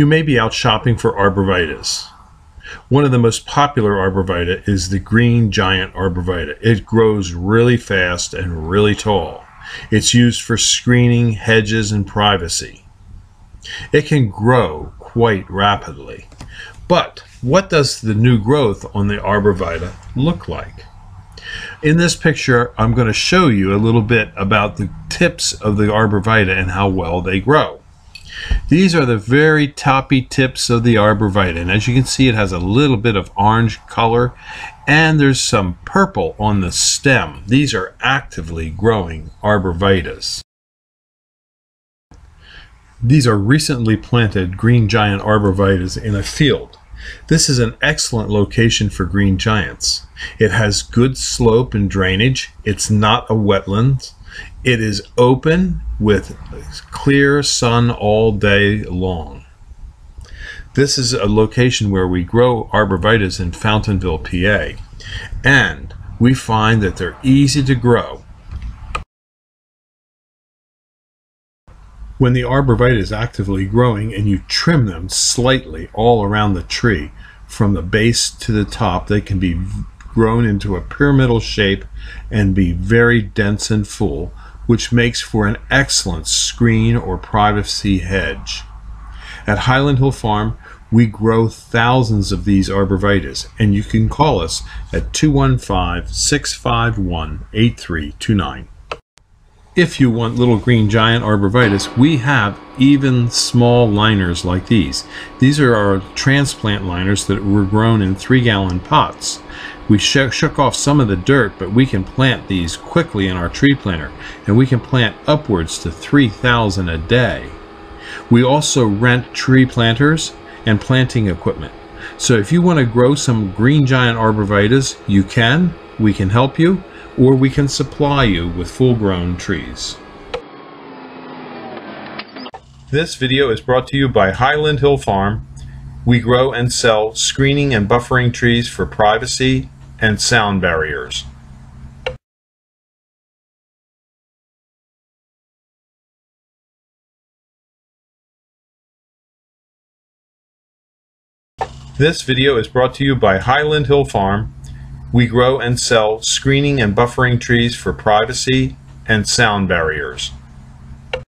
You may be out shopping for arborvitaes. One of the most popular arborvitae is the green giant arborvitae. It grows really fast and really tall. It's used for screening, hedges, and privacy. It can grow quite rapidly. But what does the new growth on the arborvitae look like? In this picture, I'm going to show you a little bit about the tips of the arborvitae and how well they grow. These are the very toppy tips of the arborvitae. And as you can see, it has a little bit of orange color and there's some purple on the stem. These are actively growing arborvitaes. These are recently planted green giant arborvitaes in a field. This is an excellent location for green giants. It has good slope and drainage. It's not a wetland. It is open with clear sun all day long. This is a location where we grow arborvitaes in Fountainville, PA, and we find that they're easy to grow. When the arborvitae is actively growing and you trim them slightly all around the tree, from the base to the top, they can be grown into a pyramidal shape and be very dense and full, which makes for an excellent screen or privacy hedge. At Highland Hill Farm, we grow thousands of these arborvitaes, and you can call us at 215 651 8329. If you want little green giant arborvitaes, we have even small liners like these. These are our transplant liners that were grown in three gallon pots. We sh shook off some of the dirt, but we can plant these quickly in our tree planter, and we can plant upwards to 3,000 a day. We also rent tree planters and planting equipment. So if you want to grow some green giant arborvitaes, you can. We can help you or we can supply you with full-grown trees. This video is brought to you by Highland Hill Farm. We grow and sell screening and buffering trees for privacy and sound barriers. This video is brought to you by Highland Hill Farm. We grow and sell screening and buffering trees for privacy and sound barriers.